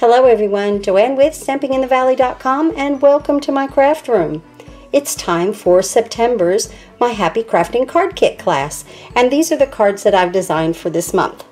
Hello everyone, Joanne with stampinginthevalley.com and welcome to my craft room. It's time for September's My Happy Crafting Card Kit class and these are the cards that I've designed for this month.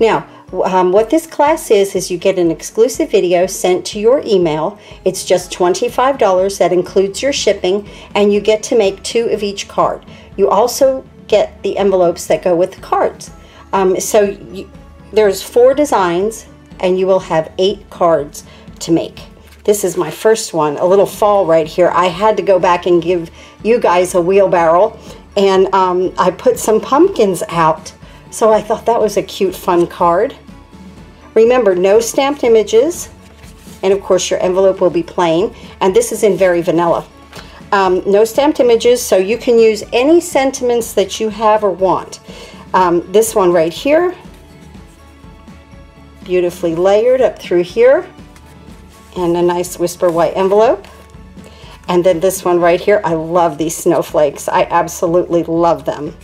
Now, um, what this class is, is you get an exclusive video sent to your email. It's just $25 that includes your shipping and you get to make two of each card. You also get the envelopes that go with the cards. Um, so you, there's four designs and you will have eight cards to make. This is my first one, a little fall right here. I had to go back and give you guys a wheelbarrow and um, I put some pumpkins out. So I thought that was a cute, fun card. Remember, no stamped images. And of course, your envelope will be plain. And this is in very vanilla. Um, no stamped images, so you can use any sentiments that you have or want. Um, this one right here beautifully layered up through here and a nice whisper white envelope. And then this one right here, I love these snowflakes. I absolutely love them.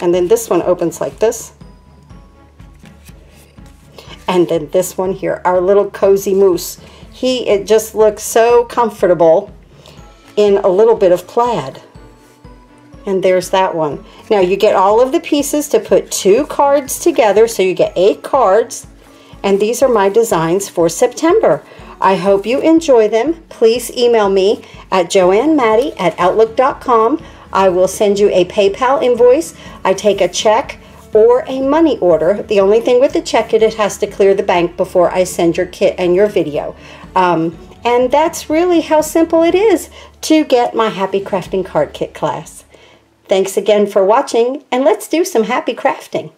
And then this one opens like this. And then this one here, our little cozy moose. He, it just looks so comfortable in a little bit of plaid. And there's that one. Now you get all of the pieces to put two cards together, so you get eight cards. And these are my designs for September. I hope you enjoy them. Please email me at joannemaddi at outlook.com. I will send you a PayPal invoice. I take a check or a money order. The only thing with the check is it has to clear the bank before I send your kit and your video. Um, and that's really how simple it is to get my Happy Crafting Card Kit class. Thanks again for watching, and let's do some happy crafting.